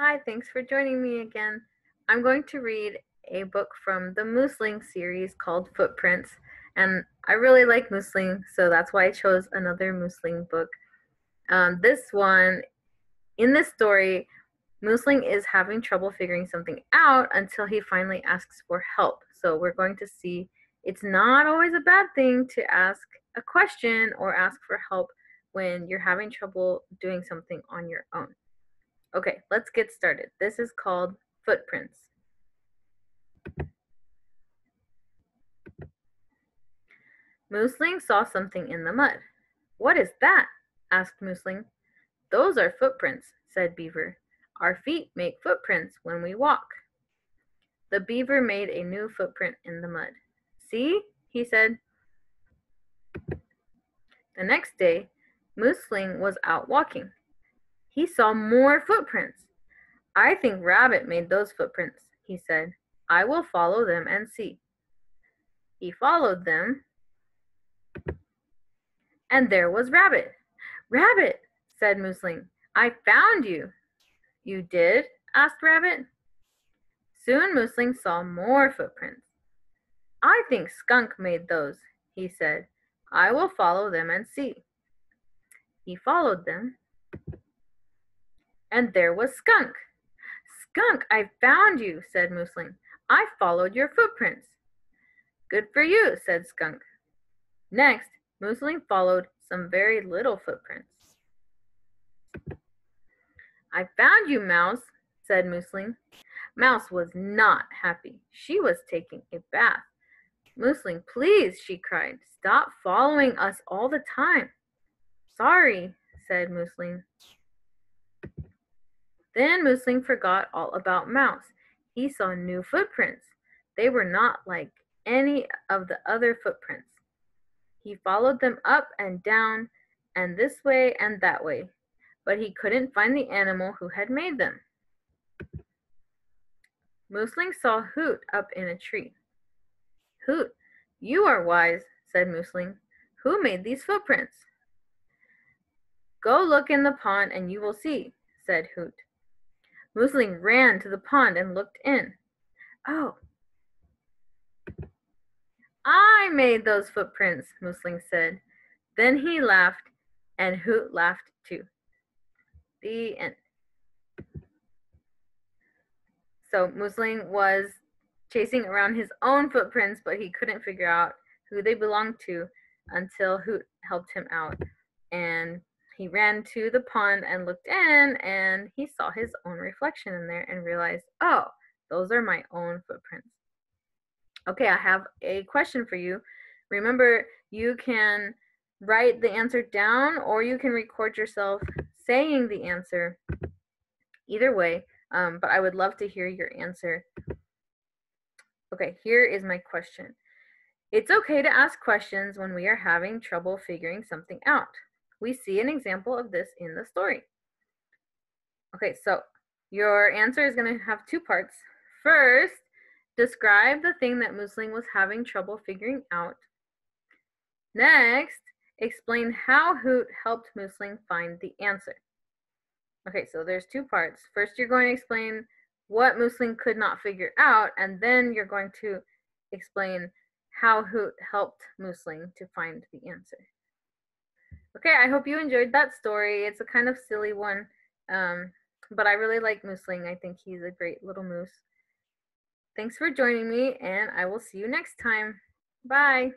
Hi, thanks for joining me again. I'm going to read a book from the Moosling series called Footprints, and I really like Moosling, so that's why I chose another Moosling book. Um, this one, in this story, Moosling is having trouble figuring something out until he finally asks for help. So we're going to see it's not always a bad thing to ask a question or ask for help when you're having trouble doing something on your own. Okay, let's get started. This is called footprints. Moosling saw something in the mud. What is that? asked Moosling. Those are footprints, said Beaver. Our feet make footprints when we walk. The beaver made a new footprint in the mud. See, he said. The next day, Moosling was out walking he saw more footprints. I think Rabbit made those footprints, he said. I will follow them and see. He followed them, and there was Rabbit. Rabbit, said Moosling, I found you. You did? asked Rabbit. Soon Moosling saw more footprints. I think Skunk made those, he said. I will follow them and see. He followed them, and there was Skunk. Skunk, I found you, said Moosling. I followed your footprints. Good for you, said Skunk. Next, Moosling followed some very little footprints. I found you, Mouse, said Moosling. Mouse was not happy. She was taking a bath. Moosling, please, she cried, stop following us all the time. Sorry, said Moosling. Then Moosling forgot all about Mouse. He saw new footprints. They were not like any of the other footprints. He followed them up and down, and this way and that way, but he couldn't find the animal who had made them. Moosling saw Hoot up in a tree. Hoot, you are wise, said Moosling. Who made these footprints? Go look in the pond and you will see, said Hoot. Moosling ran to the pond and looked in. Oh, I made those footprints, Moosling said. Then he laughed, and Hoot laughed too. The end. So Moosling was chasing around his own footprints, but he couldn't figure out who they belonged to until Hoot helped him out. And he ran to the pond and looked in, and he saw his own reflection in there and realized, oh, those are my own footprints. Okay, I have a question for you. Remember, you can write the answer down or you can record yourself saying the answer. Either way, um, but I would love to hear your answer. Okay, here is my question. It's okay to ask questions when we are having trouble figuring something out. We see an example of this in the story. Okay, so your answer is going to have two parts. First, describe the thing that Moosling was having trouble figuring out. Next, explain how Hoot helped Moosling find the answer. Okay, so there's two parts. First, you're going to explain what Moosling could not figure out, and then you're going to explain how Hoot helped Moosling to find the answer. Okay, I hope you enjoyed that story. It's a kind of silly one, um, but I really like Moosling. I think he's a great little moose. Thanks for joining me, and I will see you next time. Bye.